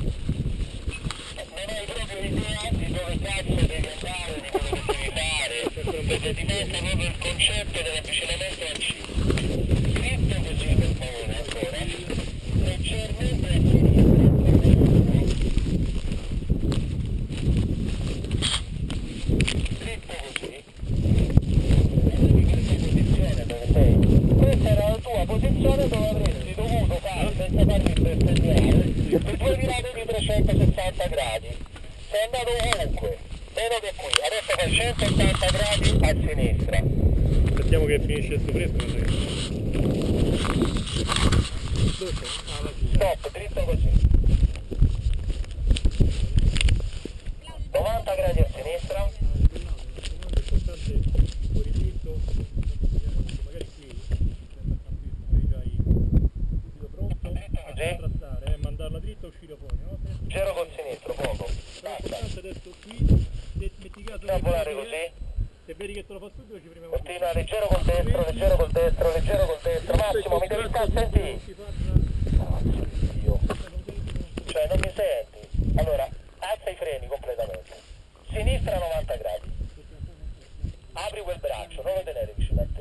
Non hai proprio idea di dove cazzo devi andare, di quello che devi fare, perché ti manca proprio il concetto dell'avvicinamento al cibo. Scritto così per favore ancora, leggermente a sinistra, scritto così. Questa era la tua posizione dove avresti dovuto fare, senza farmi bestemmiare, i due virate di 360 gradi. Sei andato ovunque, meno che qui. Adesso fai 180 gradi a sinistra. Aspettiamo che finisce là giù. Stop, dritto così. 90 gradi a sinistra. Magari qui, pronto a adesso qui, se metti caso che volare così. se vedi che te lo fa subito ci premiamo. Continua leggero col destro, leggero col destro, leggero col destro. Massimo, mi devi stare senti. Si faccia- Dio. Cioè, non mi senti. Allora, alza i freni completamente. Sinistra 90 gradi. Apri quel braccio, non lo tenere vicino a te.